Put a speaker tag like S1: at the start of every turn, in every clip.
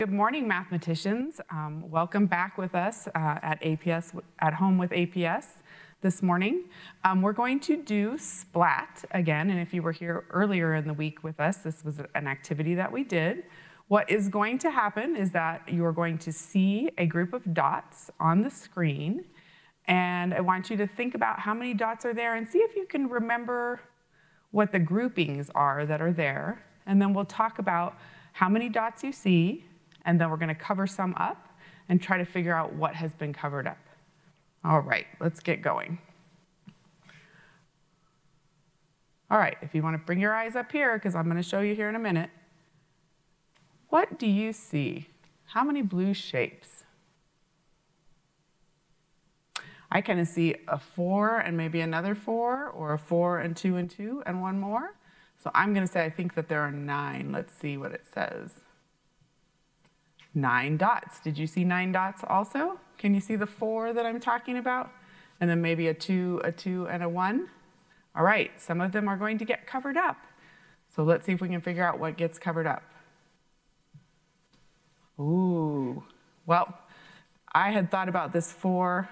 S1: Good morning, mathematicians. Um, welcome back with us uh, at APS, at home with APS this morning. Um, we're going to do SPLAT again, and if you were here earlier in the week with us, this was an activity that we did. What is going to happen is that you are going to see a group of dots on the screen, and I want you to think about how many dots are there and see if you can remember what the groupings are that are there, and then we'll talk about how many dots you see, and then we're going to cover some up and try to figure out what has been covered up. All right, let's get going. All right, if you want to bring your eyes up here, because I'm going to show you here in a minute. What do you see? How many blue shapes? I kind of see a four and maybe another four, or a four and two and two and one more. So I'm going to say I think that there are nine. Let's see what it says nine dots. Did you see nine dots also? Can you see the four that I'm talking about? And then maybe a two, a two, and a one? All right, some of them are going to get covered up. So let's see if we can figure out what gets covered up. Ooh, well, I had thought about this four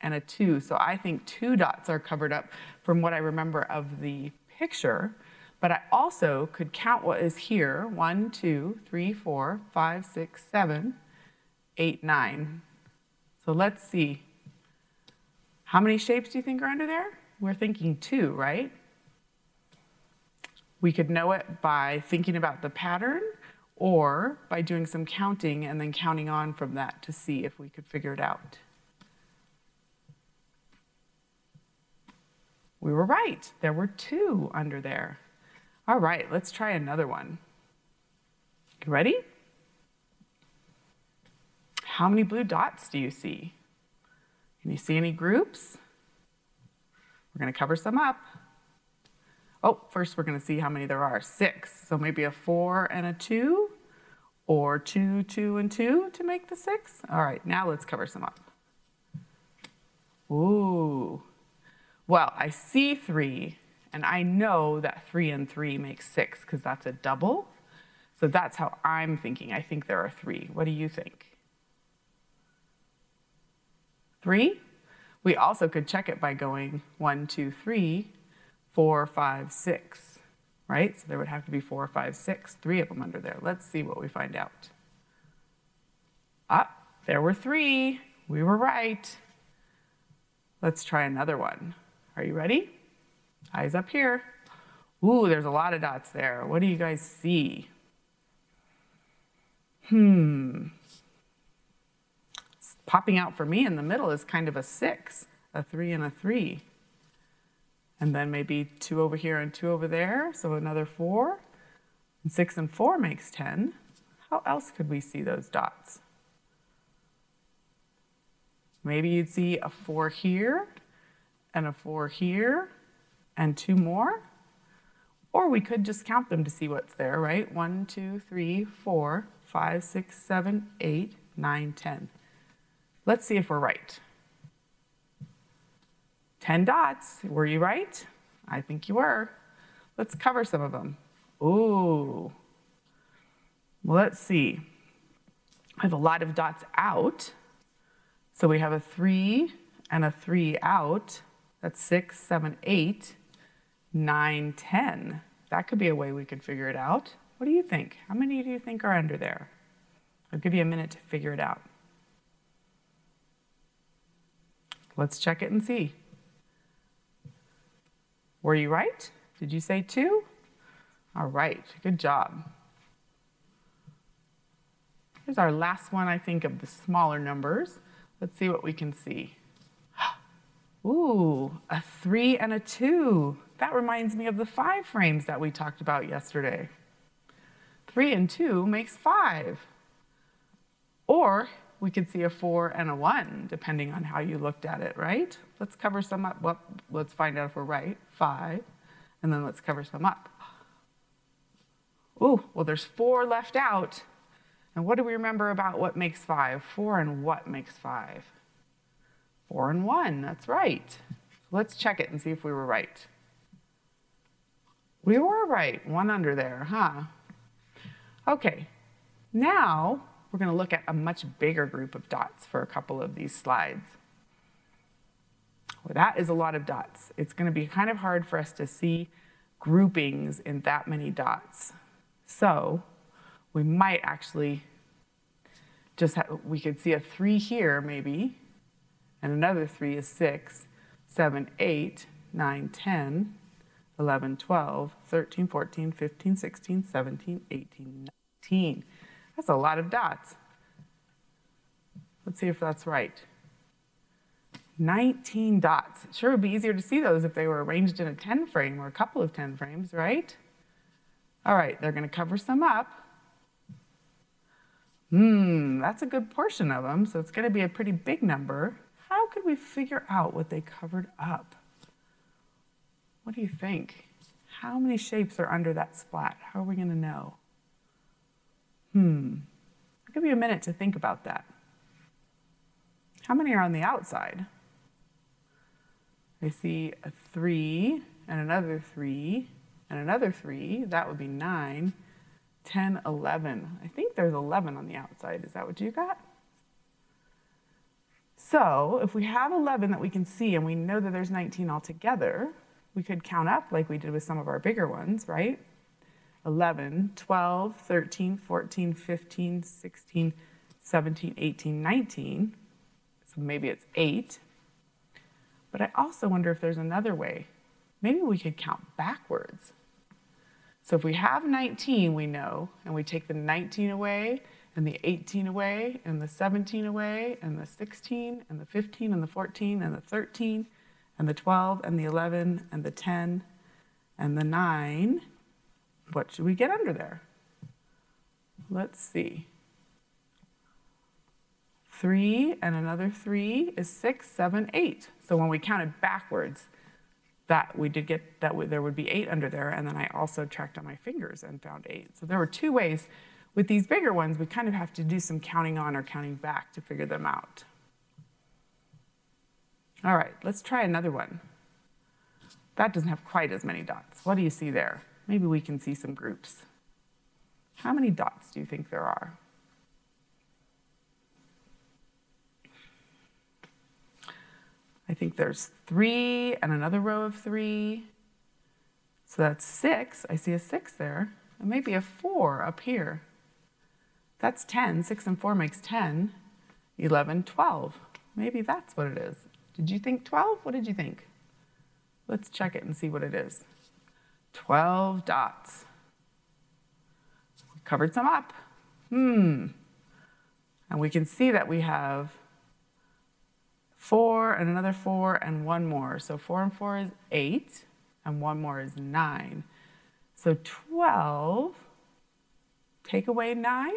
S1: and a two, so I think two dots are covered up from what I remember of the picture. But I also could count what is here, one, two, three, four, five, six, seven, eight, nine. So let's see. How many shapes do you think are under there? We're thinking two, right? We could know it by thinking about the pattern or by doing some counting and then counting on from that to see if we could figure it out. We were right. There were two under there. All right, let's try another one. You ready? How many blue dots do you see? Can you see any groups? We're going to cover some up. Oh, first we're going to see how many there are. Six. So maybe a four and a two, or two, two, and two to make the six. All right, now let's cover some up. Ooh. Well, I see three, and I know that three and three makes six because that's a double. So that's how I'm thinking. I think there are three. What do you think? Three? We also could check it by going one, two, three, four, five, six, right? So there would have to be four, five, six, three of them under there. Let's see what we find out. Ah, there were three. We were right. Let's try another one. Are you ready? Eyes up here. Ooh, there's a lot of dots there. What do you guys see? Hmm. Popping out for me in the middle is kind of a six, a three and a three. And then maybe two over here and two over there, so another four. And six and four makes 10. How else could we see those dots? Maybe you'd see a four here and a four here and two more. Or we could just count them to see what's there, right? One, two, three, four, five, six, seven, eight, nine, ten. Let's see if we're right. 10 dots. Were you right? I think you were. Let's cover some of them. Ooh. Well, let's see. I have a lot of dots out. So we have a 3 and a 3 out. That's six, seven, eight. 9, 10. That could be a way we could figure it out. What do you think? How many do you think are under there? I'll give you a minute to figure it out. Let's check it and see. Were you right? Did you say two? All right, good job. Here's our last one, I think, of the smaller numbers. Let's see what we can see. Ooh, a three and a two. That reminds me of the five frames that we talked about yesterday. Three and two makes five. Or we could see a four and a one, depending on how you looked at it, right? Let's cover some up. Well, let's find out if we're right. Five. And then let's cover some up. Ooh, well, there's four left out. And what do we remember about what makes five? Four and what makes five? Four and one, that's right. Let's check it and see if we were right. We were right, one under there, huh? Okay, now we're going to look at a much bigger group of dots for a couple of these slides. Well, that is a lot of dots. It's going to be kind of hard for us to see groupings in that many dots. So we might actually just have, we could see a three here maybe, and another three is six, seven, eight, nine, 10, 11, 12, 13, 14, 15, 16, 17, 18, 19. That's a lot of dots. Let's see if that's right. 19 dots. Sure would be easier to see those if they were arranged in a 10 frame or a couple of 10 frames, right? All right, they're going to cover some up. Hmm, that's a good portion of them, so it's going to be a pretty big number. How could we figure out what they covered up? What do you think? How many shapes are under that splat? How are we going to know? Hmm, I'll give you a minute to think about that. How many are on the outside? I see a three and another three and another three. That would be nine, 10, 11. I think there's 11 on the outside. Is that what you got? So if we have 11 that we can see and we know that there's 19 altogether, we could count up like we did with some of our bigger ones, right? 11, 12, 13, 14, 15, 16, 17, 18, 19. So maybe it's eight. But I also wonder if there's another way. Maybe we could count backwards. So if we have 19, we know, and we take the 19 away, and the 18 away, and the 17 away, and the 16, and the 15, and the 14, and the 13, and the 12, and the 11, and the 10, and the 9, what should we get under there? Let's see. 3 and another 3 is 6, 7, 8. So when we counted backwards, that we did get that there would be 8 under there, and then I also tracked on my fingers and found 8. So there were two ways. With these bigger ones, we kind of have to do some counting on or counting back to figure them out. All right, let's try another one. That doesn't have quite as many dots. What do you see there? Maybe we can see some groups. How many dots do you think there are? I think there's three and another row of three. So that's six. I see a six there. And maybe a four up here. That's 10. Six and four makes 10. 11, 12. Maybe that's what it is. Did you think 12? What did you think? Let's check it and see what it is. 12 dots. Covered some up. Hmm. And we can see that we have four and another four and one more. So four and four is eight and one more is nine. So 12, take away nine,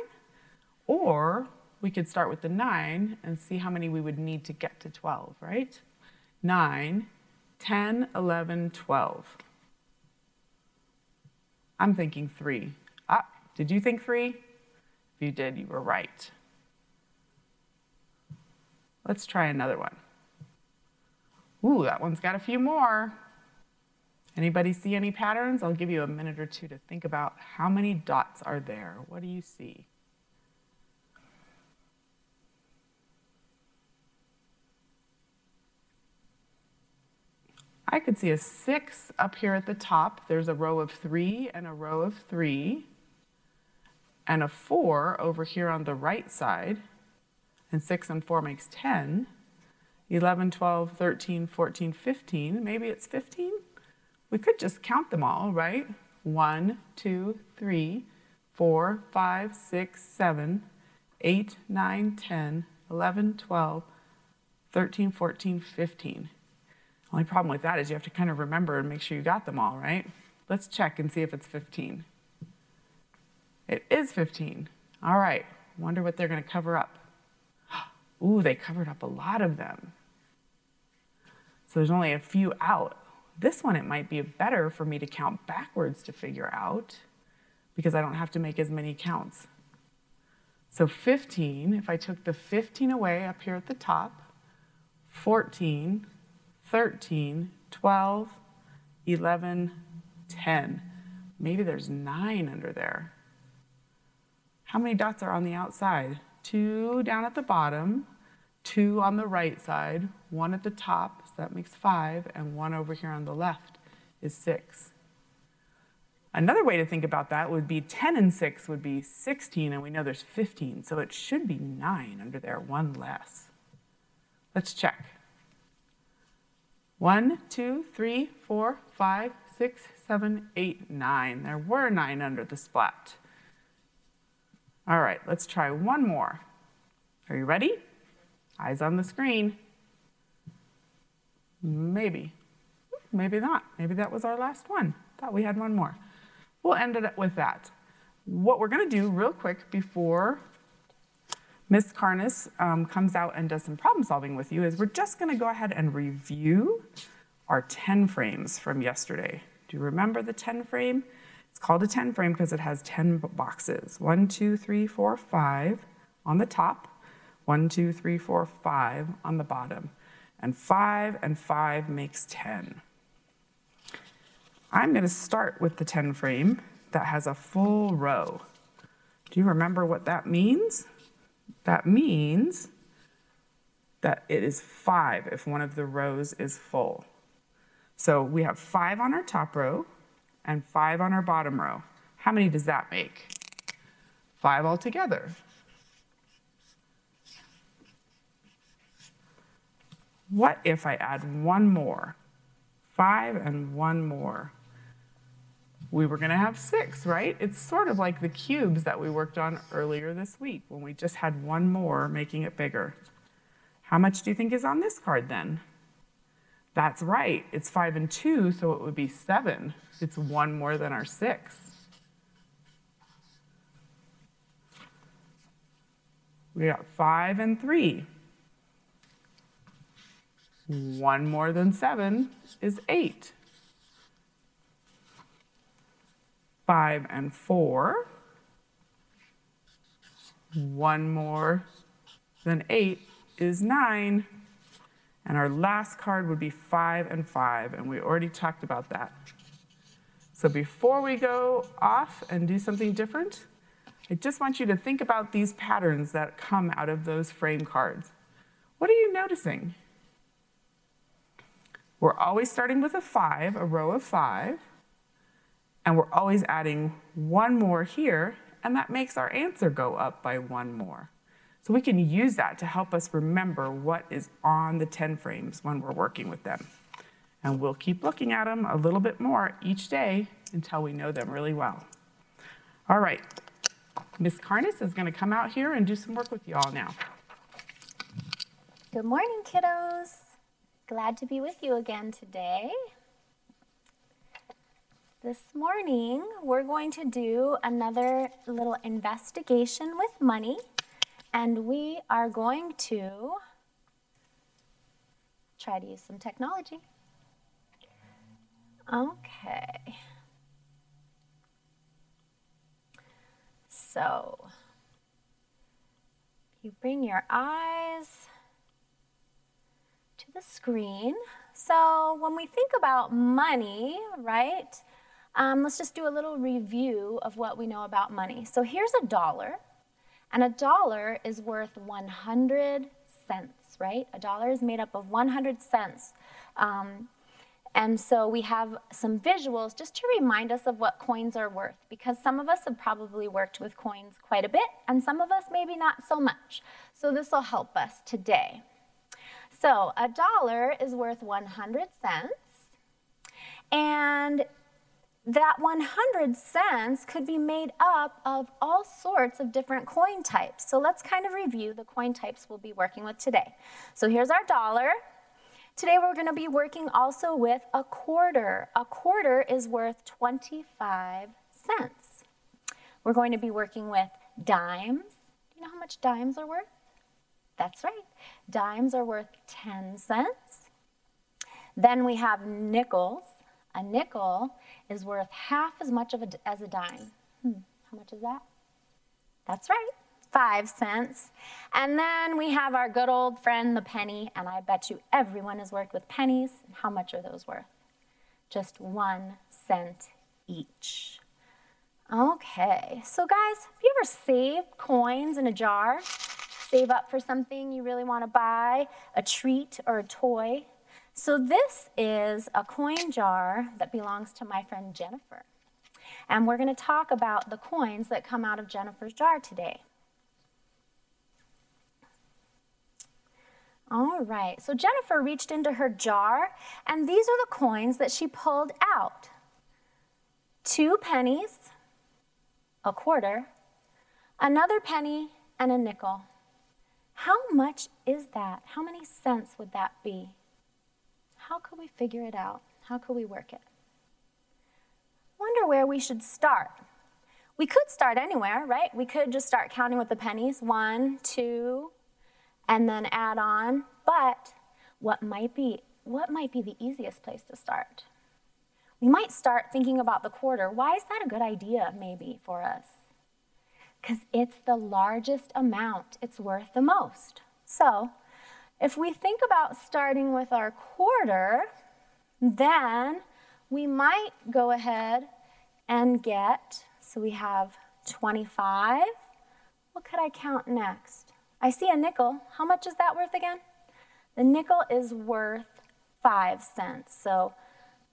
S1: or we could start with the nine and see how many we would need to get to 12, right? Nine, 10, 11, 12. I'm thinking three. Ah, did you think three? If you did, you were right. Let's try another one. Ooh, that one's got a few more. Anybody see any patterns? I'll give you a minute or two to think about how many dots are there. What do you see? I could see a six up here at the top. There's a row of three and a row of three, and a four over here on the right side and 6 and 4 makes 10. 11, 12, 13, 14, 15. Maybe it's 15? We could just count them all, right? 1, 2, 3, 4, 5, 6, 7, 8, 9, 10, 11, 12, 13, 14, 15. Only problem with that is you have to kind of remember and make sure you got them all, right? Let's check and see if it's 15. It is 15. All right, wonder what they're going to cover up. Ooh, they covered up a lot of them. So there's only a few out. This one, it might be better for me to count backwards to figure out because I don't have to make as many counts. So 15, if I took the 15 away up here at the top, 14, 13, 12, 11, 10. Maybe there's nine under there. How many dots are on the outside? two down at the bottom, two on the right side, one at the top, so that makes five, and one over here on the left is six. Another way to think about that would be 10 and 6 would be 16, and we know there's 15, so it should be 9 under there, one less. Let's check. One, two, three, four, five, six, seven, eight, nine. There were nine under the splat. All right, let's try one more. Are you ready? Eyes on the screen. Maybe. Maybe not. Maybe that was our last one. Thought we had one more. We'll end it with that. What we're going to do real quick before Ms. Karnas um, comes out and does some problem solving with you is we're just going to go ahead and review our 10 frames from yesterday. Do you remember the 10 frame? It's called a 10 frame because it has 10 boxes. One, two, three, four, five on the top. One, two, three, four, five on the bottom. And five and five makes 10. I'm gonna start with the 10 frame that has a full row. Do you remember what that means? That means that it is five if one of the rows is full. So we have five on our top row and five on our bottom row. How many does that make? Five altogether. What if I add one more? Five and one more. We were gonna have six, right? It's sort of like the cubes that we worked on earlier this week when we just had one more making it bigger. How much do you think is on this card then? That's right, it's five and two, so it would be seven. It's one more than our six. We got five and three. One more than seven is eight. Five and four. One more than eight is nine. And our last card would be five and five, and we already talked about that. So before we go off and do something different, I just want you to think about these patterns that come out of those frame cards. What are you noticing? We're always starting with a five, a row of five, and we're always adding one more here, and that makes our answer go up by one more. So we can use that to help us remember what is on the 10 frames when we're working with them. And we'll keep looking at them a little bit more each day until we know them really well. All right, Miss Karnas is gonna come out here and do some work with you all now.
S2: Good morning, kiddos. Glad to be with you again today. This morning, we're going to do another little investigation with money. And we are going to try to use some technology. Okay. So, you bring your eyes to the screen. So, when we think about money, right, um, let's just do a little review of what we know about money. So, here's a dollar. And a dollar is worth 100 cents, right? A dollar is made up of 100 cents. Um, and so we have some visuals just to remind us of what coins are worth, because some of us have probably worked with coins quite a bit, and some of us maybe not so much. So this will help us today. So a dollar is worth 100 cents, and that 100 cents could be made up of all sorts of different coin types. So let's kind of review the coin types we'll be working with today. So here's our dollar. Today we're going to be working also with a quarter. A quarter is worth 25 cents. We're going to be working with dimes. Do you know how much dimes are worth? That's right. Dimes are worth 10 cents. Then we have nickels. A nickel is worth half as much of a, as a dime. Hmm, how much is that? That's right, five cents. And then we have our good old friend, the penny, and I bet you everyone has worked with pennies. How much are those worth? Just one cent each. Okay, so guys, have you ever saved coins in a jar? save up for something you really want to buy, a treat or a toy. So this is a coin jar that belongs to my friend Jennifer. And we're going to talk about the coins that come out of Jennifer's jar today. All right, so Jennifer reached into her jar, and these are the coins that she pulled out two pennies, a quarter, another penny, and a nickel. How much is that? How many cents would that be? How could we figure it out? How could we work it? Wonder where we should start. We could start anywhere, right? We could just start counting with the pennies one, two, and then add on. But what might be what might be the easiest place to start? We might start thinking about the quarter. Why is that a good idea, maybe, for us? Because it's the largest amount, it's worth the most. So, if we think about starting with our quarter, then we might go ahead and get, so we have 25. What could I count next? I see a nickel. How much is that worth again? The nickel is worth 5 cents. So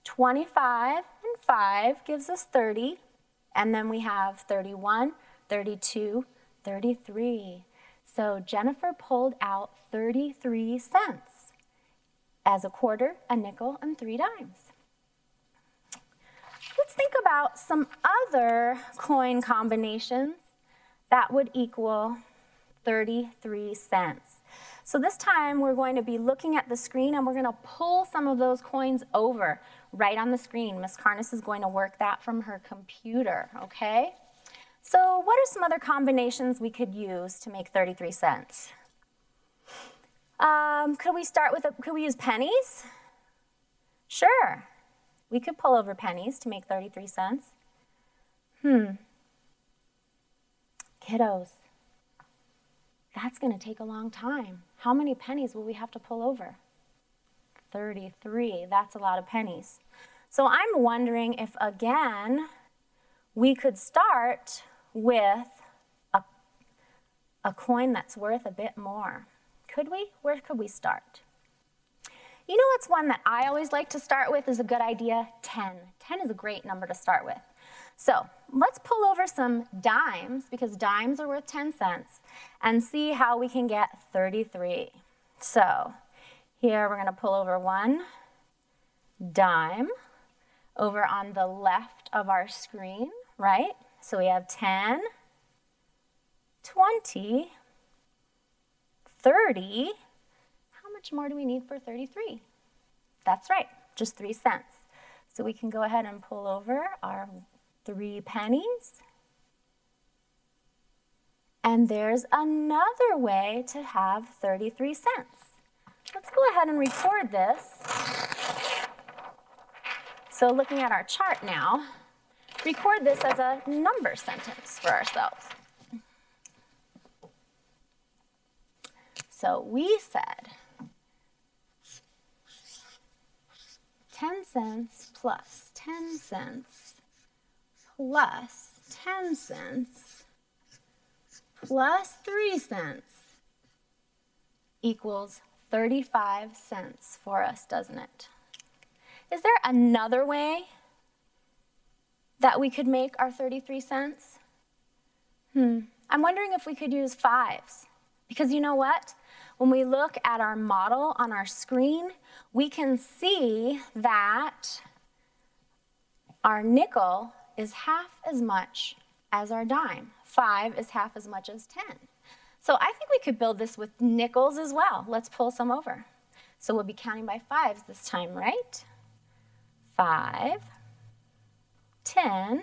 S2: 25 and 5 gives us 30. And then we have 31, 32, 33. So Jennifer pulled out 33 cents as a quarter, a nickel, and three dimes. Let's think about some other coin combinations that would equal 33 cents. So this time we're going to be looking at the screen and we're going to pull some of those coins over right on the screen. Miss Carnes is going to work that from her computer, okay? So what are some other combinations we could use to make 33 cents? Um, could we start with, a, could we use pennies? Sure. We could pull over pennies to make 33 cents. Hmm. Kiddos, that's going to take a long time. How many pennies will we have to pull over? 33. That's a lot of pennies. So I'm wondering if, again, we could start with a, a coin that's worth a bit more. Could we? Where could we start? You know what's one that I always like to start with is a good idea? 10. 10 is a great number to start with. So let's pull over some dimes because dimes are worth 10 cents and see how we can get 33. So here we're going to pull over one dime over on the left of our screen, right? So we have 10, 20, 30. How much more do we need for 33? That's right, just three cents. So we can go ahead and pull over our three pennies. And there's another way to have 33 cents. Let's go ahead and record this. So looking at our chart now, record this as a number sentence for ourselves. So we said 10 cents plus 10 cents plus 10 cents plus 3 cents equals 35 cents for us, doesn't it? Is there another way that we could make our 33 cents? Hmm. I'm wondering if we could use fives. Because you know what? When we look at our model on our screen, we can see that our nickel is half as much as our dime. Five is half as much as 10. So I think we could build this with nickels as well. Let's pull some over. So we'll be counting by fives this time, right? Five, 10,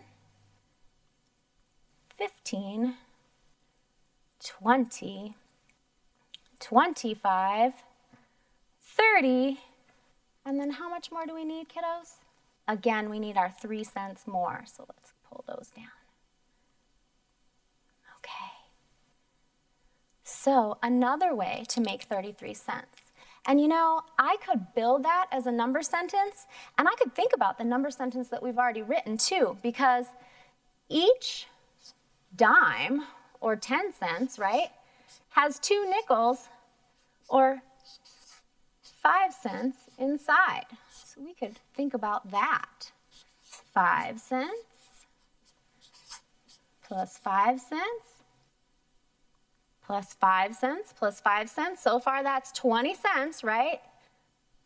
S2: 15, 20, 25, 30, and then how much more do we need, kiddos? Again, we need our three cents more, so let's pull those down. Okay. So another way to make 33 cents. And you know, I could build that as a number sentence, and I could think about the number sentence that we've already written too, because each dime, or 10 cents, right, has two nickels or five cents inside. So we could think about that. Five cents plus five cents plus five cents plus five cents. So far that's 20 cents, right?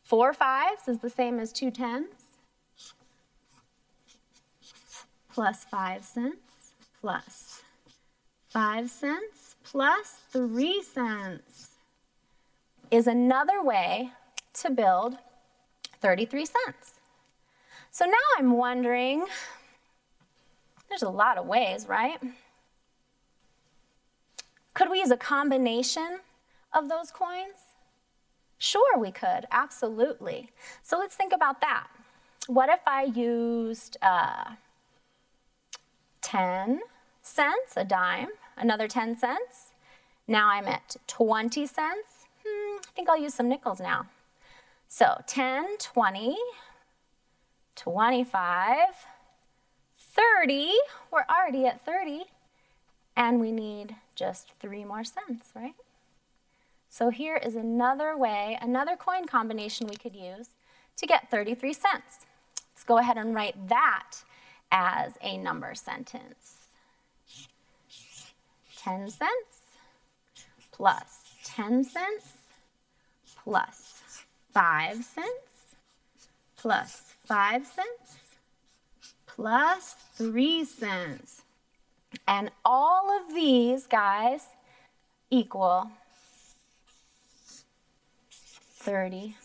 S2: Four fives is the same as two tens. Plus five cents plus five cents plus three cents is another way to build 33 cents. So now I'm wondering, there's a lot of ways, right? Could we use a combination of those coins? Sure, we could, absolutely. So let's think about that. What if I used uh, 10 cents, a dime, another 10 cents? Now I'm at 20 cents. Hmm, I think I'll use some nickels now. So 10, 20, 25, 30. We're already at 30. And we need just three more cents, right? So here is another way, another coin combination we could use to get 33 cents. Let's go ahead and write that as a number sentence. 10 cents plus 10 cents plus 5 cents plus 5 cents plus 3 cents. And all of these, guys, equal 30,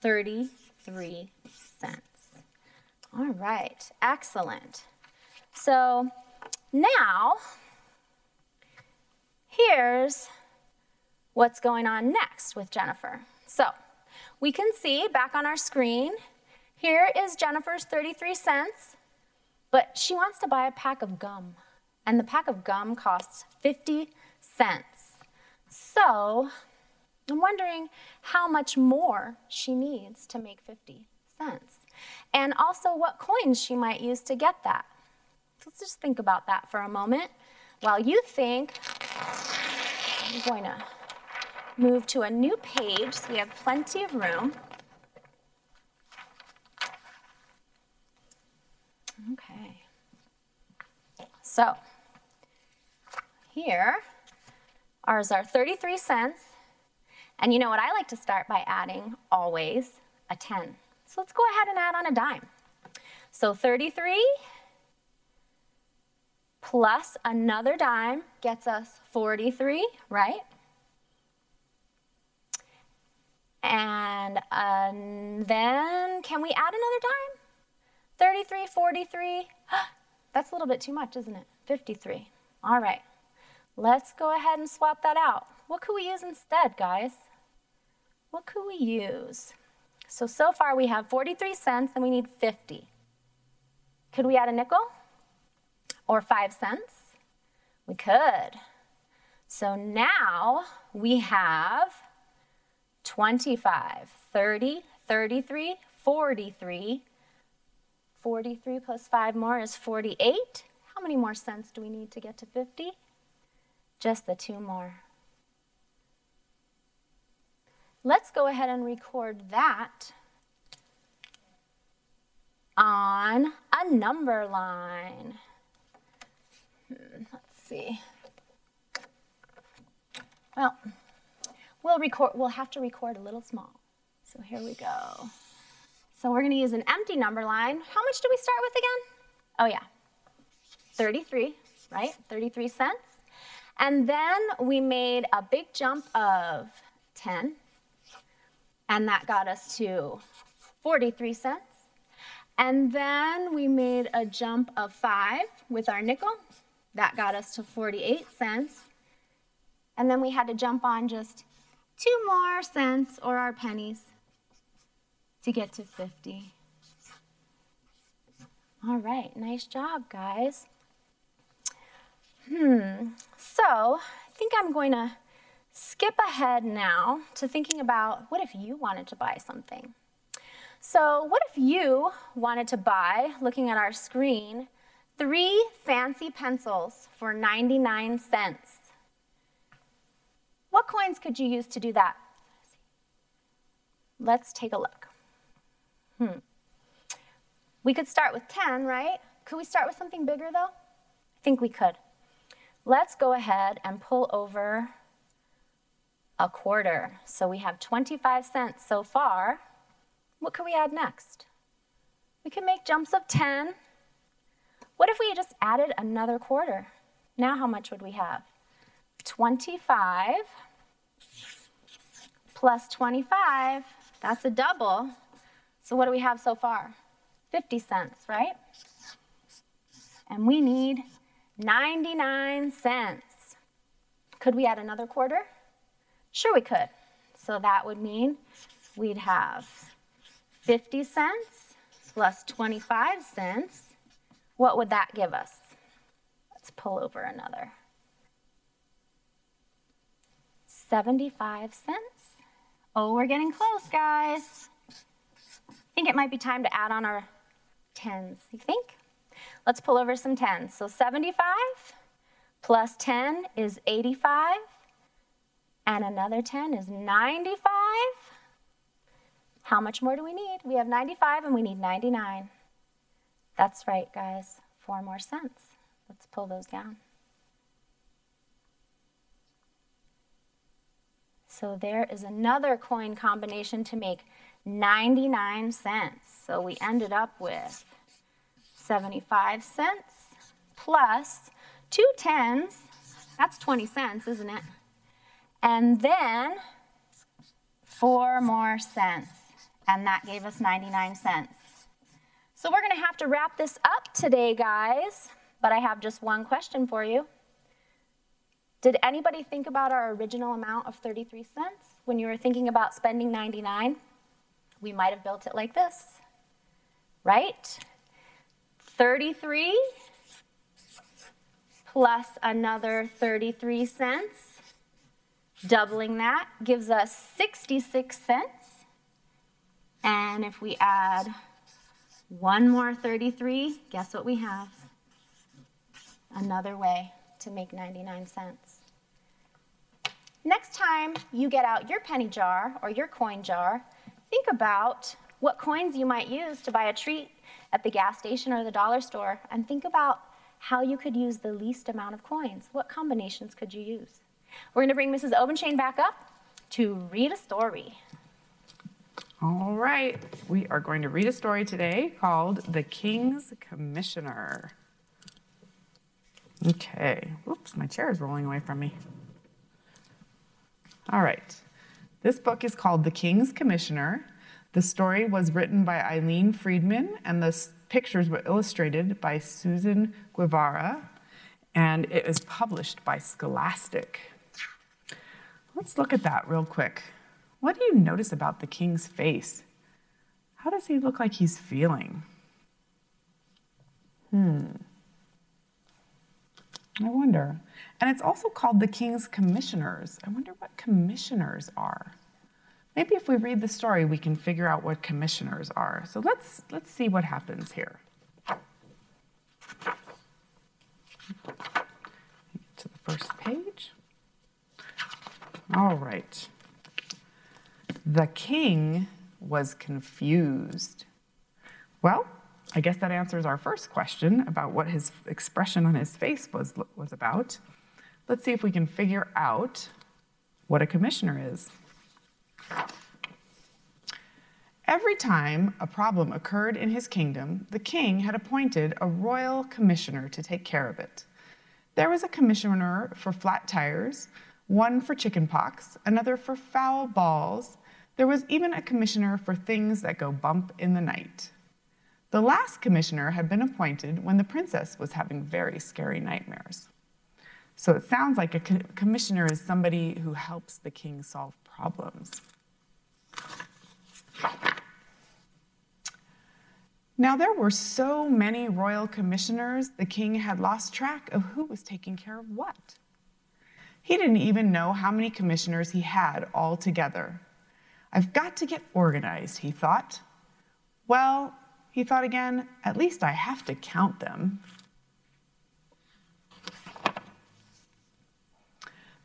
S2: 33 cents. All right, excellent. So now, here's what's going on next with Jennifer. So we can see back on our screen, here is Jennifer's 33 cents, but she wants to buy a pack of gum and the pack of gum costs 50 cents. So I'm wondering how much more she needs to make 50 cents. And also what coins she might use to get that. Let's just think about that for a moment. While you think, I'm going to move to a new page so we have plenty of room. Okay. So, here ours are 33 cents. And you know what? I like to start by adding always a 10. So let's go ahead and add on a dime. So 33 plus another dime gets us 43, right? And, uh, then can we add another dime? 33, 43. That's a little bit too much, isn't it? 53. All right, let's go ahead and swap that out. What could we use instead, guys? What could we use? So, so far we have 43 cents and we need 50. Could we add a nickel? Or 5 cents? We could. So now we have 25, 30, 33, 43. 43 plus 5 more is 48. How many more cents do we need to get to 50? Just the two more. Let's go ahead and record that on a number line. Hmm, let's see. Well, we'll record, we'll have to record a little small. So here we go. So we're gonna use an empty number line. How much do we start with again? Oh yeah, 33, right? 33 cents. And then we made a big jump of 10, and that got us to 43 cents. And then we made a jump of 5 with our nickel. That got us to 48 cents. And then we had to jump on just two more cents or our pennies to get to 50. All right, nice job, guys. Hmm, so I think I'm going to skip ahead now to thinking about what if you wanted to buy something? So, what if you wanted to buy, looking at our screen, three fancy pencils for 99 cents? What coins could you use to do that? Let's take a look. Hmm. We could start with 10, right? Could we start with something bigger though? I think we could. Let's go ahead and pull over a quarter. So we have 25 cents so far. What could we add next? We can make jumps of 10. What if we just added another quarter? Now how much would we have? 25 plus 25, that's a double. So what do we have so far? 50 cents, right? And we need 99 cents. Could we add another quarter? Sure we could. So that would mean we'd have 50 cents plus 25 cents. What would that give us? Let's pull over another. 75 cents. Oh, we're getting close, guys. I think it might be time to add on our tens. You think? Let's pull over some tens. So 75 plus 10 is 85, and another 10 is 95. How much more do we need? We have 95 and we need 99. That's right, guys. Four more cents. Let's pull those down. So there is another coin combination to make 99 cents. So we ended up with 75 cents plus two tens. That's 20 cents, isn't it? And then four more cents. And that gave us 99 cents. So we're to have to wrap this up today, guys. But I have just one question for you. Did anybody think about our original amount of 33 cents when you were thinking about spending 99? We might have built it like this, right? 33 plus another 33 cents, doubling that gives us 66 cents. And if we add one more 33, guess what we have? Another way to make 99 cents. Next time you get out your penny jar or your coin jar, think about what coins you might use to buy a treat at the gas station or the dollar store, and think about how you could use the least amount of coins. What combinations could you use? We're going to bring Mrs. Obenchain back up to read a story.
S1: All right, we are going to read a story today called The King's Commissioner. Okay, oops, my chair is rolling away from me. All right, this book is called The King's Commissioner. The story was written by Aileen Friedman, and the pictures were illustrated by Susan Guevara, and it is published by Scholastic. Let's look at that real quick. What do you notice about the king's face? How does he look like he's feeling? Hmm. I wonder. And it's also called the King's Commissioners. I wonder what commissioners are. Maybe if we read the story, we can figure out what commissioners are. So let's, let's see what happens here. To the first page. All right. The king was confused. Well, I guess that answers our first question about what his expression on his face was, was about. Let's see if we can figure out what a commissioner is. Every time a problem occurred in his kingdom, the king had appointed a royal commissioner to take care of it. There was a commissioner for flat tires, one for chickenpox, another for foul balls. There was even a commissioner for things that go bump in the night. The last commissioner had been appointed when the princess was having very scary nightmares. So it sounds like a commissioner is somebody who helps the king solve problems. Now, there were so many royal commissioners, the king had lost track of who was taking care of what. He didn't even know how many commissioners he had altogether. I've got to get organized, he thought. Well, he thought again, at least I have to count them.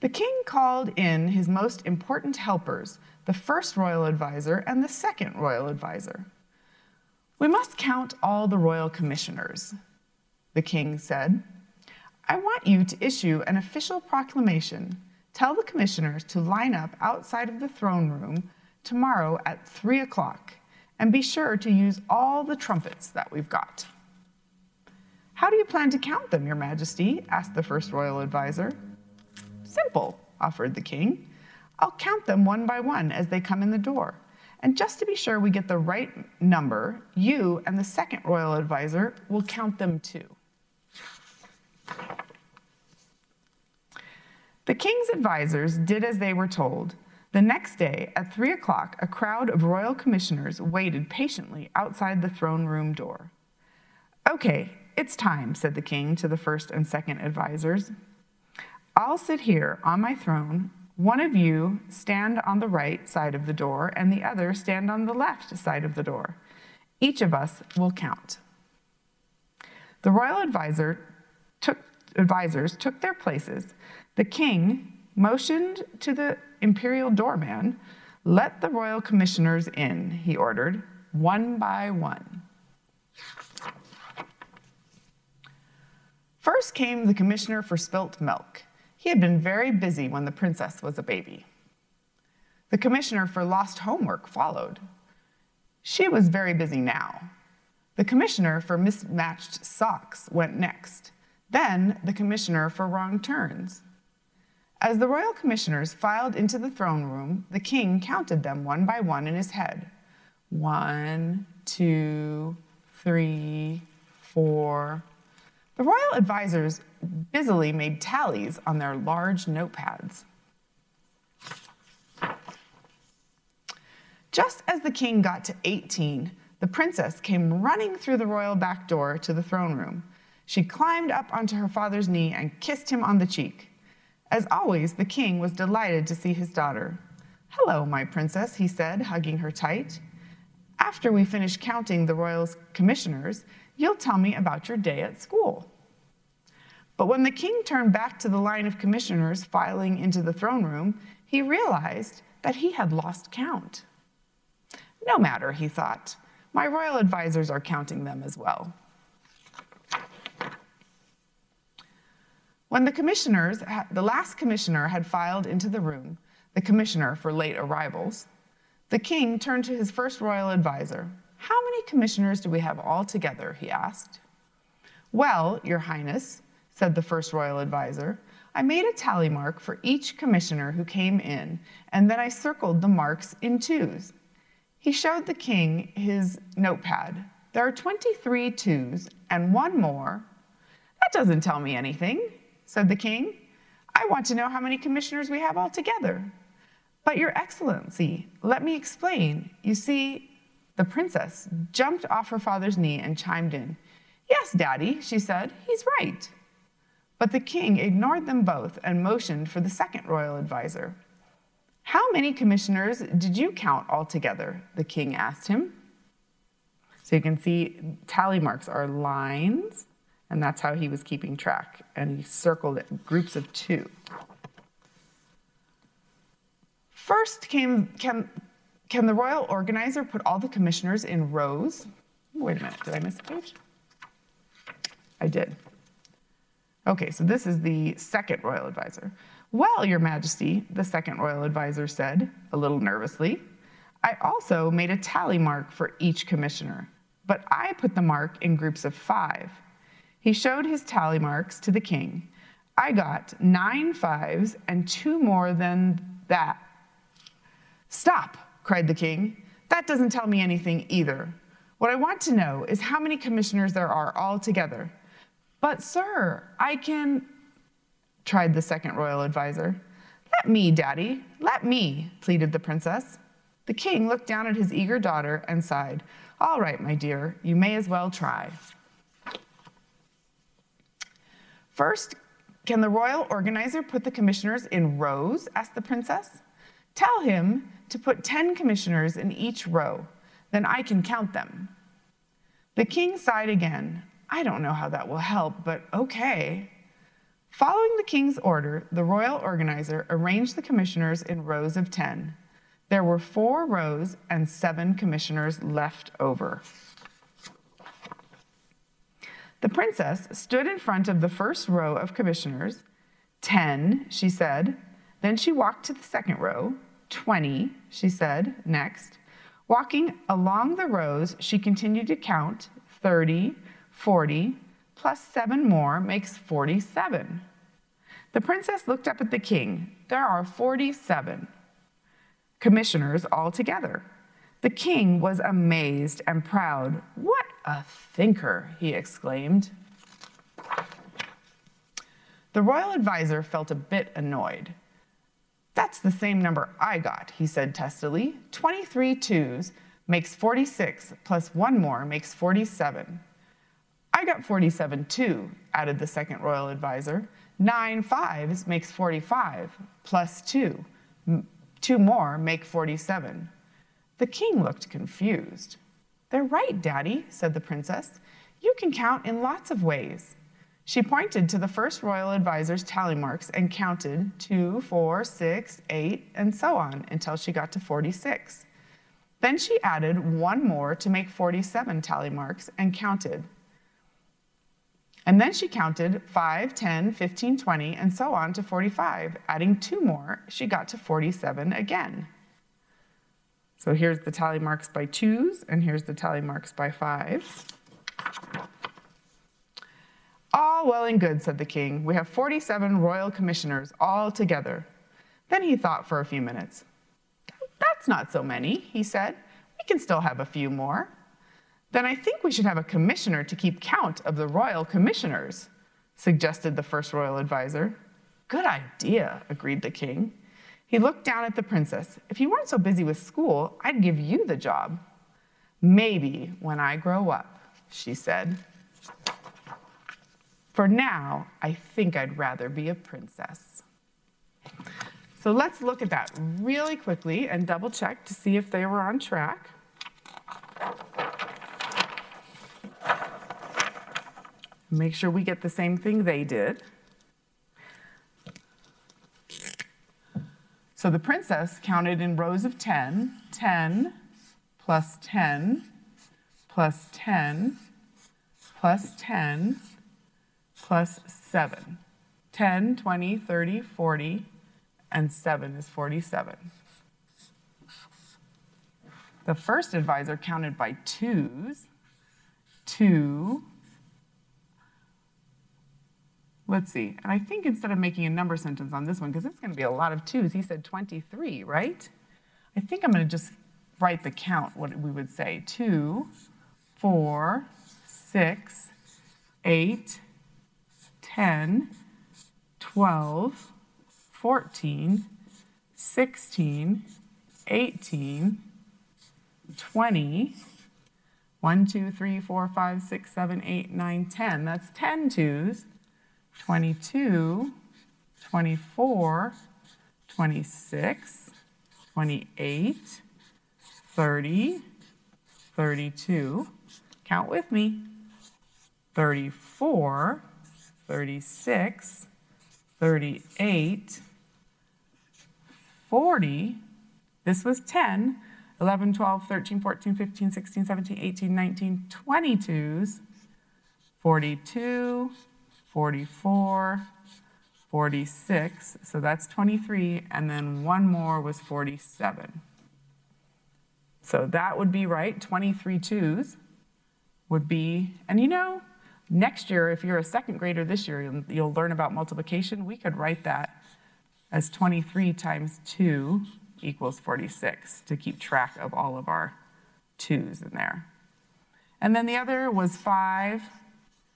S1: The king called in his most important helpers, the first royal advisor and the second royal advisor. We must count all the royal commissioners, the king said. I want you to issue an official proclamation. Tell the commissioners to line up outside of the throne room tomorrow at three o'clock, and be sure to use all the trumpets that we've got. How do you plan to count them, Your Majesty? asked the first royal advisor. Simple, offered the king. I'll count them one by one as they come in the door. And just to be sure we get the right number, you and the second royal advisor will count them too. The king's advisors did as they were told. The next day, at three o'clock, a crowd of royal commissioners waited patiently outside the throne room door. Okay, it's time, said the king to the first and second advisors. I'll sit here on my throne. One of you stand on the right side of the door, and the other stand on the left side of the door. Each of us will count. The royal advisor took, advisors took their places. The king motioned to the imperial doorman, Let the royal commissioners in, he ordered, one by one. First came the commissioner for spilt milk. He had been very busy when the princess was a baby. The commissioner for lost homework followed. She was very busy now. The commissioner for mismatched socks went next. Then the commissioner for wrong turns. As the royal commissioners filed into the throne room, the king counted them one by one in his head. One, two, three, four. The royal advisors busily made tallies on their large notepads. Just as the king got to 18, the princess came running through the royal back door to the throne room. She climbed up onto her father's knee and kissed him on the cheek. As always, the king was delighted to see his daughter. Hello, my princess, he said, hugging her tight. After we finish counting the royal's commissioners, you'll tell me about your day at school. But when the king turned back to the line of commissioners filing into the throne room, he realized that he had lost count. No matter, he thought, my royal advisors are counting them as well. When the commissioners, the last commissioner had filed into the room, the commissioner for late arrivals, the king turned to his first royal advisor. How many commissioners do we have altogether? he asked. Well, your highness, said the first royal advisor. I made a tally mark for each commissioner who came in, and then I circled the marks in twos. He showed the king his notepad. There are 23 twos and one more. That doesn't tell me anything, said the king. I want to know how many commissioners we have altogether. But, Your Excellency, let me explain. You see, the princess jumped off her father's knee and chimed in. Yes, Daddy, she said, he's right. But the king ignored them both and motioned for the second royal advisor. How many commissioners did you count altogether? The king asked him. So you can see tally marks are lines, and that's how he was keeping track. And he circled it, groups of two. First came, can, can the royal organizer put all the commissioners in rows? Wait a minute, did I miss a page? I did. Okay, so this is the second royal advisor. Well, Your Majesty, the second royal advisor said, a little nervously, I also made a tally mark for each commissioner, but I put the mark in groups of five. He showed his tally marks to the king. I got nine fives and two more than that. Stop, cried the king. That doesn't tell me anything either. What I want to know is how many commissioners there are altogether. But, sir, I can, tried the second royal advisor. Let me, Daddy, let me, pleaded the princess. The king looked down at his eager daughter and sighed. All right, my dear, you may as well try. First, can the royal organizer put the commissioners in rows? asked the princess. Tell him to put 10 commissioners in each row, then I can count them. The king sighed again. I don't know how that will help, but okay. Following the king's order, the royal organizer arranged the commissioners in rows of 10. There were four rows and seven commissioners left over. The princess stood in front of the first row of commissioners. Ten, she said. Then she walked to the second row. Twenty, she said, next. Walking along the rows, she continued to count 30, 40, plus seven more makes 47. The princess looked up at the king. There are 47 commissioners altogether. The king was amazed and proud. What a thinker, he exclaimed. The royal advisor felt a bit annoyed. That's the same number I got, he said testily. 23 twos makes 46, plus one more makes 47. I got 47 too, added the second royal advisor. Nine fives makes 45, plus two. Two more make 47. The king looked confused. They're right, Daddy, said the princess. You can count in lots of ways. She pointed to the first royal advisor's tally marks and counted two, four, six, eight, and so on until she got to 46. Then she added one more to make 47 tally marks and counted. And then she counted 5, 10, 15, 20, and so on to 45. Adding two more, she got to 47 again. So here's the tally marks by twos, and here's the tally marks by fives. All well and good, said the king. We have 47 royal commissioners all together. Then he thought for a few minutes. That's not so many, he said. We can still have a few more. Then I think we should have a commissioner to keep count of the royal commissioners, suggested the first royal advisor. Good idea, agreed the king. He looked down at the princess. If you weren't so busy with school, I'd give you the job. Maybe when I grow up, she said. For now, I think I'd rather be a princess. So let's look at that really quickly and double check to see if they were on track. Make sure we get the same thing they did. So the princess counted in rows of 10, 10 plus 10 plus 10 plus 10 plus 7. 10, 20, 30, 40, and 7 is 47. The first advisor counted by twos. Two. Let's see. And I think instead of making a number sentence on this one, because it's going to be a lot of twos, he said 23, right? I think I'm going to just write the count, what we would say. Two, four, six, eight, 10, 12, 14, 16, 18, 20, 1, 2, 3, 4, 5, 6, 7, 8, 9, 10. That's 10 twos. 22, 24, 26, 28, 30, 32. Count with me. 34, 36, 38, 40. This was 10. 11, 12, 13, 14, 15, 16, 17, 18, 19, 22s. 42, 44, 46. So that's 23. And then one more was 47. So that would be right. 23 twos would be, and you know, Next year, if you're a second grader this year, you'll, you'll learn about multiplication. We could write that as 23 times 2 equals 46 to keep track of all of our 2's in there. And then the other was 5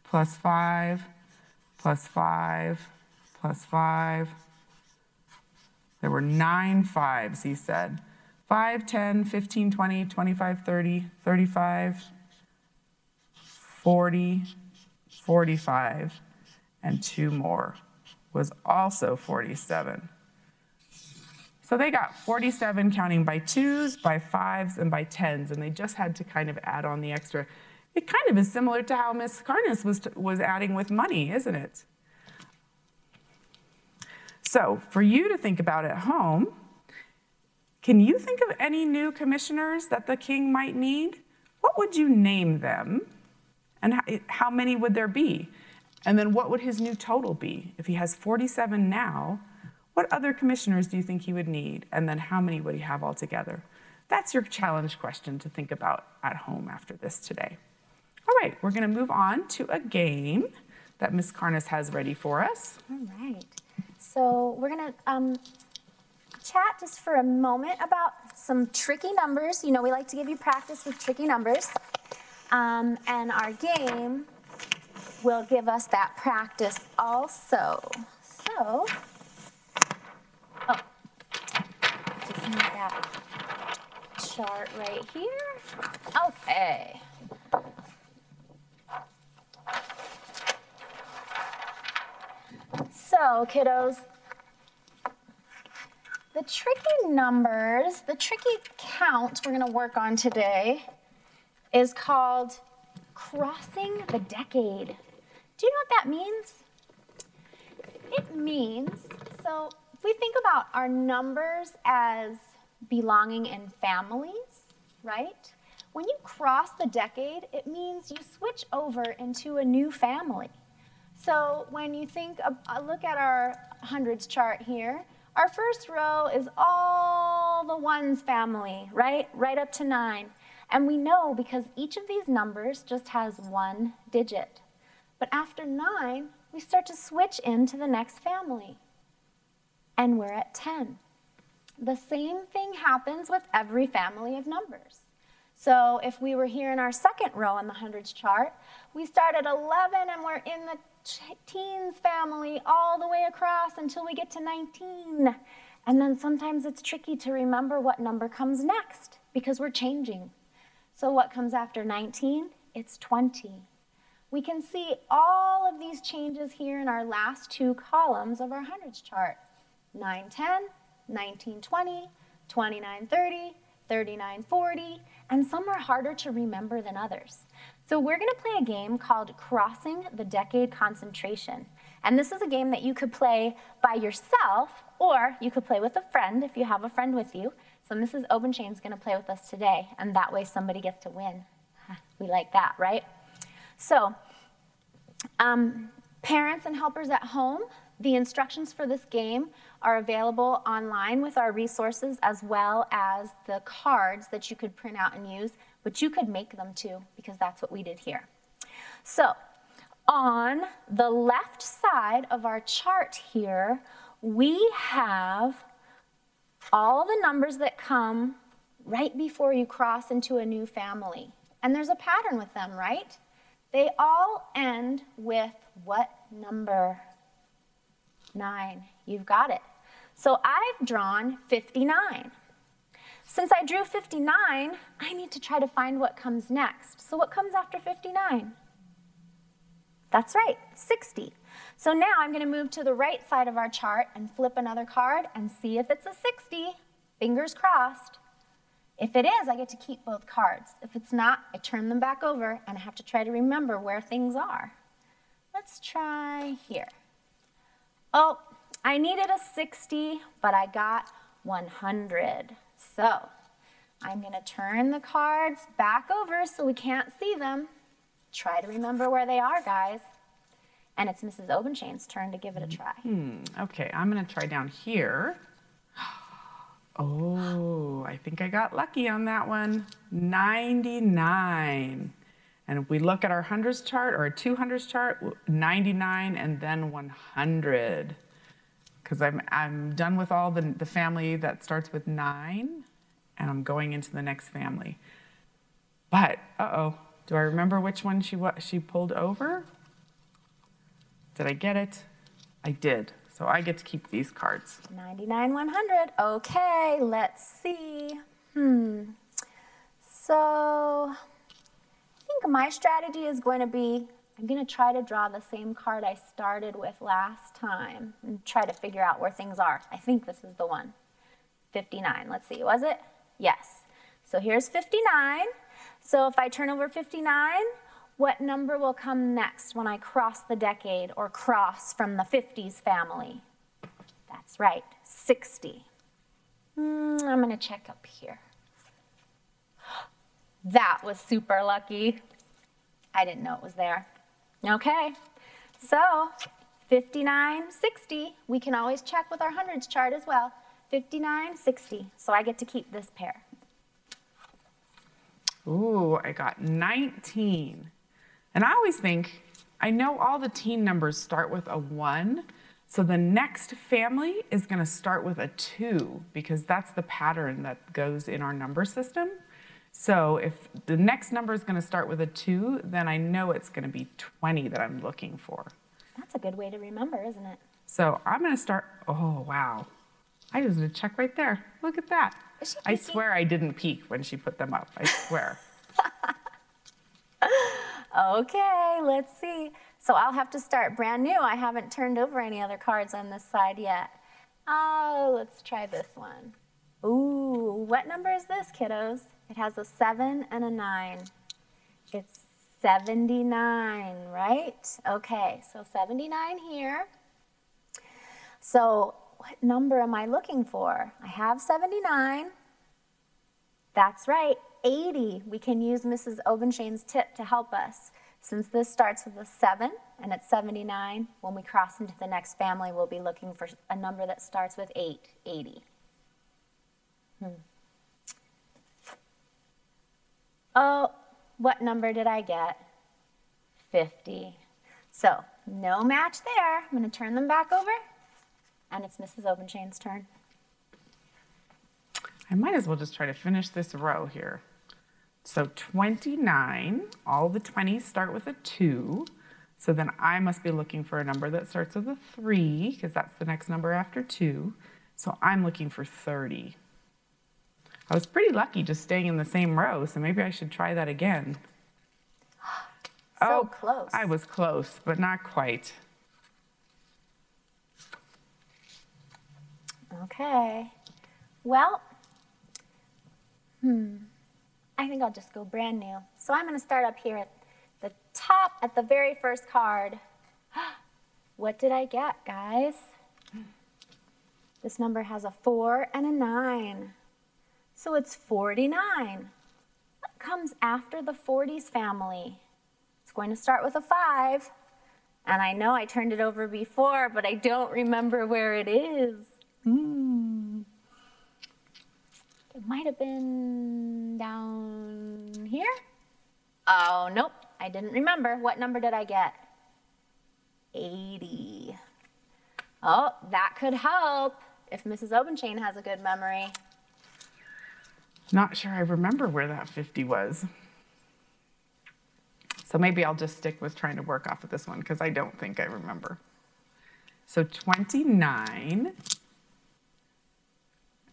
S1: plus 5 plus 5 plus 5. There were nine fives, he said. 5, 10, 15, 20, 25, 30, 35, 40, 45, and two more was also 47. So they got 47 counting by twos, by fives, and by tens, and they just had to kind of add on the extra. It kind of is similar to how Miss Carnes was, was adding with money, isn't it? So for you to think about at home, can you think of any new commissioners that the king might need? What would you name them? And how many would there be? And then what would his new total be? If he has 47 now, what other commissioners do you think he would need? And then how many would he have altogether? That's your challenge question to think about at home after this today. All right, we're going to move on to a game that Miss Carnes has ready for us.
S2: All right. So we're going to um, chat just for a moment about some tricky numbers. You know, we like to give you practice with tricky numbers. Um, and our game will give us that practice also. So, oh, just need that chart right here. Okay. So, kiddos, the tricky numbers, the tricky count we're going to work on today is called crossing the decade. Do you know what that means? It means, so if we think about our numbers as belonging in families, right? When you cross the decade, it means you switch over into a new family. So when you think, uh, look at our hundreds chart here, our first row is all the ones family, right? Right up to nine. And we know because each of these numbers just has one digit. But after nine, we start to switch into the next family. And we're at 10. The same thing happens with every family of numbers. So if we were here in our second row in the hundreds chart, we start at 11 and we're in the teens family all the way across until we get to 19. And then sometimes it's tricky to remember what number comes next because we're changing. So what comes after 19? It's 20. We can see all of these changes here in our last two columns of our hundreds chart. 910, 1920, 2930, 3940, and some are harder to remember than others. So we're gonna play a game called Crossing the Decade Concentration. And this is a game that you could play by yourself, or you could play with a friend if you have a friend with you. So Mrs. Obenchain is gonna play with us today, and that way somebody gets to win. We like that, right? So, um, parents and helpers at home, the instructions for this game are available online with our resources as well as the cards that you could print out and use, but you could make them too because that's what we did here. So on the left side of our chart here, we have all the numbers that come right before you cross into a new family. And there's a pattern with them, right? They all end with what number? Nine. You've got it. So I've drawn 59. Since I drew 59, I need to try to find what comes next. So what comes after 59? That's right, 60. So now I'm going to move to the right side of our chart and flip another card and see if it's a 60. Fingers crossed. If it is, I get to keep both cards. If it's not, I turn them back over and I have to try to remember where things are. Let's try here. Oh, I needed a 60, but I got 100. So I'm going to turn the cards back over so we can't see them. Try to remember where they are, guys. And it's Mrs. Obenchain's turn to give it a try.
S1: Hmm. Okay, I'm going to try down here. Oh, I think I got lucky on that one. 99. And if we look at our hundreds chart or a 200s chart, 99 and then 100. Because I'm, I'm done with all the, the family that starts with nine, and I'm going into the next family. But, uh-oh, do I remember which one she, she pulled over? Did I get it? I did. So I get to keep these cards.
S2: 99, 100. Okay, let's see. Hmm. So think my strategy is going to be I'm going to try to draw the same card I started with last time and try to figure out where things are. I think this is the one. 59. Let's see. Was it? Yes. So here's 59. So if I turn over 59, what number will come next when I cross the decade or cross from the 50s family? That's right, 60. Mm, I'm gonna check up here. That was super lucky. I didn't know it was there. Okay, so 59, 60. We can always check with our hundreds chart as well. 59, 60. So I get to keep this pair.
S1: Ooh, I got 19. And I always think, I know all the teen numbers start with a one, so the next family is gonna start with a two because that's the pattern that goes in our number system. So if the next number is gonna start with a two, then I know it's gonna be 20 that I'm looking for.
S2: That's a good way to remember, isn't it?
S1: So I'm gonna start, oh wow. I just did a check right there. Look at that. I swear I didn't peek when she put them up. I swear.
S2: Okay, let's see. So I'll have to start brand new. I haven't turned over any other cards on this side yet. Oh, let's try this one. Ooh, what number is this, kiddos? It has a seven and a nine. It's 79, right? Okay, so 79 here. So what number am I looking for? I have 79. That's right, 80. We can use Mrs. Obenchain's tip to help us. Since this starts with a 7 and it's 79, when we cross into the next family, we'll be looking for a number that starts with 8, 80. Hmm. Oh, what number did I get? 50. So, no match there. I'm going to turn them back over, and it's Mrs. Obenchain's turn.
S1: I might as well just try to finish this row here. So 29, all the 20s start with a 2. So then I must be looking for a number that starts with a 3, because that's the next number after 2. So I'm looking for 30. I was pretty lucky just staying in the same row, so maybe I should try that again.
S2: So close.
S1: Oh, I was close, but not quite.
S2: Okay. Well, hmm. I think I'll just go brand new. So I'm going to start up here at the top, at the very first card. what did I get, guys? This number has a 4 and a 9. So it's 49. What comes after the 40s family? It's going to start with a 5. And I know I turned it over before, but I don't remember where it is. Hmm. It might have been down here. Oh, nope. I didn't remember. What number did I get? 80. Oh, that could help if Mrs. Obenchain has a good memory.
S1: Not sure I remember where that 50 was. So maybe I'll just stick with trying to work off of this one because I don't think I remember. So 29.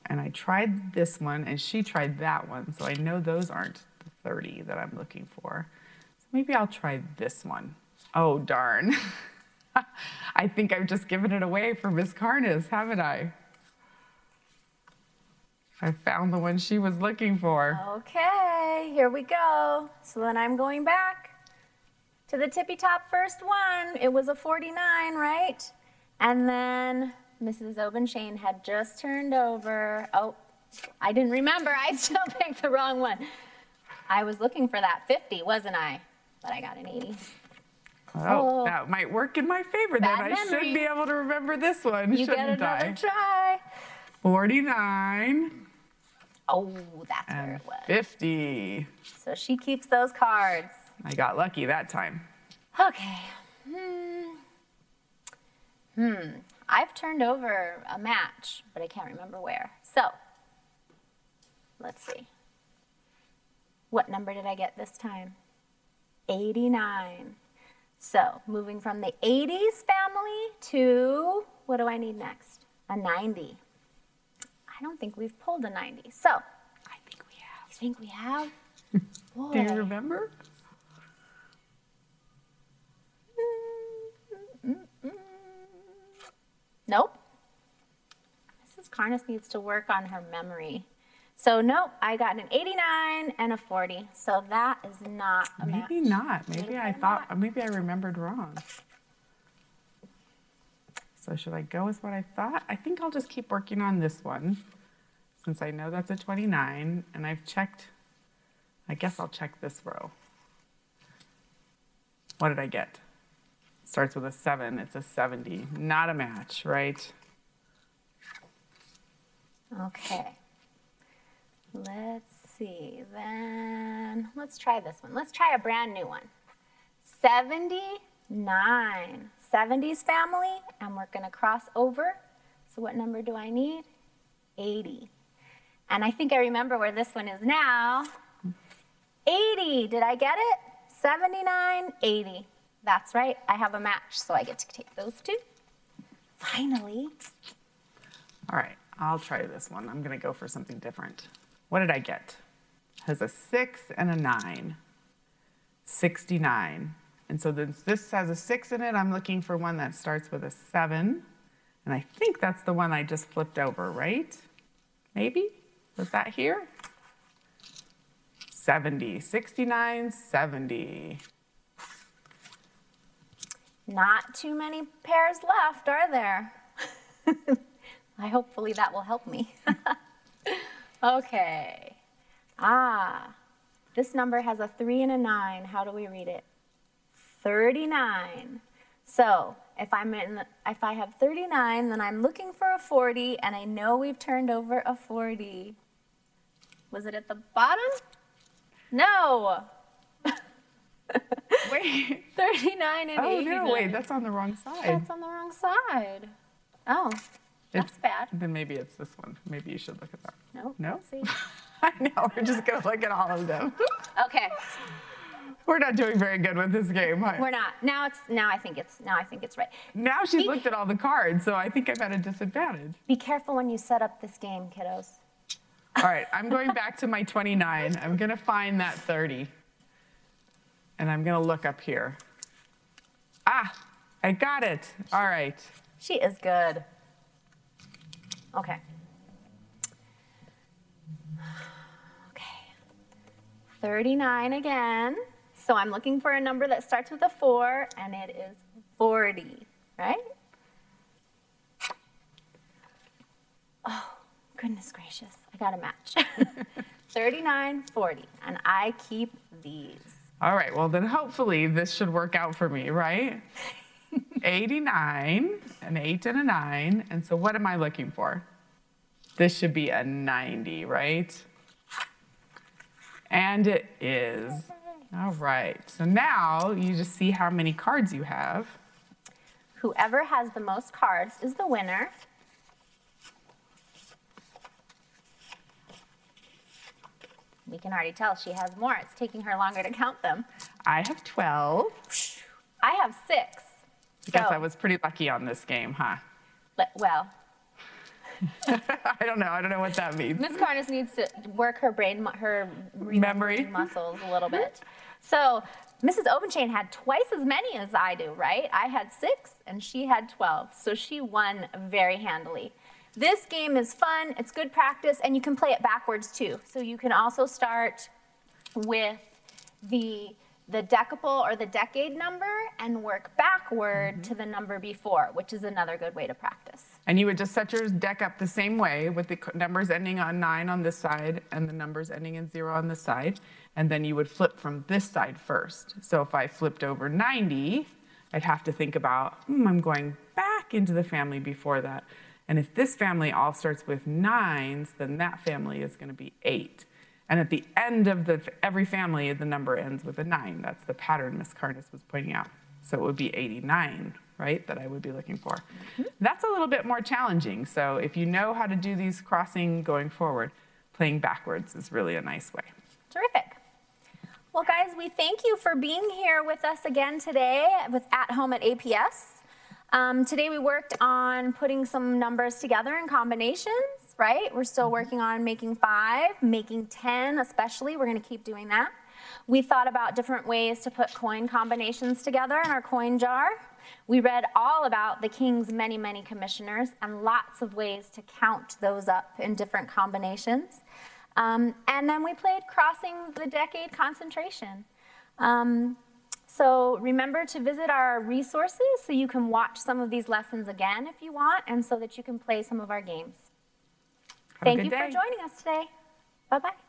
S1: And I tried this one and she tried that one. So I know those aren't the 30 that I'm looking for. So maybe I'll try this one. Oh, darn. I think I've just given it away for Miss Carnes, haven't I? I found the one she was looking for.
S2: Okay, here we go. So then I'm going back to the tippy top first one. It was a 49, right? And then Mrs. Obenchain had just turned over. Oh, I didn't remember. I still picked the wrong one. I was looking for that 50, wasn't I? But I got an 80.
S1: Oh,
S2: Oh.
S1: that might work in my favor then.
S2: Bad
S1: I should be able to remember this one,
S2: You get
S1: shouldn't
S2: another
S1: I?
S2: try.
S1: 49
S2: Oh, that's where it was.
S1: 50.
S2: So she keeps those cards.
S1: I got lucky that time.
S2: Okay. Hmm. Hmm. I've turned over a match, but I can't remember where. So, let's see. What number did I get this time? 89. So, moving from the 80s family to what do I need next? A 90. I don't think we've pulled a 90. So,
S1: I think we have.
S2: you think we have? Boy.
S1: Do you remember?
S2: Nope. Mrs. Carnes needs to work on her memory. So nope, I got an 89 and a 40. So that is not a match.
S1: Maybe not. Maybe I
S2: Maybe
S1: thought, maybe I remembered wrong. So should I go with what I thought? I think I'll just keep working on this one since I know that's a 29 and I've checked, I guess I'll check this row. What did I get? Starts with a seven, it's a 70. Not a match, right?
S2: Okay. Let's see, then let's try this one. Let's try a brand new one. 79. 70s family, and we're gonna cross over. So what number do I need? 80. And I think I remember where this one is now. 80, did I get it? 79, 80. That's right, I have a match, so I get to take those two. Finally.
S1: All right, I'll try this one. I'm gonna go for something different. What did I get? Has a six and a nine. 69. And so this, this has a six in it. I'm looking for one that starts with a seven. And I think that's the one I just flipped over, right? Maybe? Was that here? 70, 69, 70.
S2: Not too many pairs left, are there? I hopefully that will help me. okay. Ah, this number has a three and a nine. How do we read it? 39. So if I'm in, the, if I have 39, then I'm looking for a 40, and I know we've turned over a 40. Was it at the bottom? No.
S1: Wait.
S2: 39 and
S1: Oh,
S2: 89.
S1: no, wait, that's on the wrong side.
S2: That's on the wrong side. Oh, that's
S1: It's-
S2: bad.
S1: Then maybe it's this one. Maybe you should look at that.
S2: No.
S1: No?
S2: See.
S1: I know, we're just gonna look at all of them.
S2: Okay,
S1: We're not doing very good with this game.
S2: we're not. Now it's now I think it's now I think it's right.
S1: Now she's
S2: Be-
S1: looked at all the cards, so I think I'm at a disadvantage.
S2: Be careful when you set up this game, kiddos.
S1: All right, I'm going back to my 29. I'm gonna find that 30. And I'm gonna look up here. Ah, I got it. All right.
S2: She is good. Okay. Okay. 39 again. So I'm looking for a number that starts with a 4, and it is 40, right? Oh, goodness gracious. I got a match. 39, 40. And I keep these.
S1: All right, well, then hopefully this should work out for me, right? 89, an 8 and a 9. And so what am I looking for? This should be a 90, right? And it is. All right, so now you just see how many cards you have.
S2: Whoever has the most cards is the winner. We can already tell she has more. It's taking her longer to count them.
S1: I have 12.
S2: I have six.
S1: I guess
S2: So-
S1: I was pretty lucky on this game, huh?
S2: Well,
S1: I don't know. I don't know what that means.
S2: Miss Carnes needs to work her brain, her
S1: Memory.
S2: muscles a little bit. So Mrs. Obenchain had twice as many as I do, right? I had six and she had 12. So she won very handily. This game is fun, it's good practice, and you can play it backwards too. So you can also start with the the decable or the decade number and work backward mm-hmm. to the number before, which is another good way to practice.
S1: And you would just set your deck up the same way with the numbers ending on nine on this side and the numbers ending in zero on this side. And then you would flip from this side first. So if I flipped over 90, I'd have to think about, hmm, I'm going back into the family before that. And if this family all starts with nines, then that family is going to be eight. And at the end of the, every family, the number ends with a nine. That's the pattern Miss Carnes was pointing out. So it would be 89, right, that I would be looking for. That's a little bit more challenging. So if you know how to do these crossing going forward, playing backwards is really a nice way.
S2: Terrific. Well, guys, we thank you for being here with us again today with At Home at APS. Um, today we worked on putting some numbers together in combinations, right? We're still working on making five, making 10 especially. We're going to keep doing that. We thought about different ways to put coin combinations together in our coin jar. We read all about the king's many, many commissioners and lots of ways to count those up in different combinations. Um, and then we played Crossing the Decade Concentration. Um, So remember to visit our resources so you can watch some of these lessons again if you want and so that you can play some of our games.
S1: Have
S2: Thank you for joining us today. Bye-bye.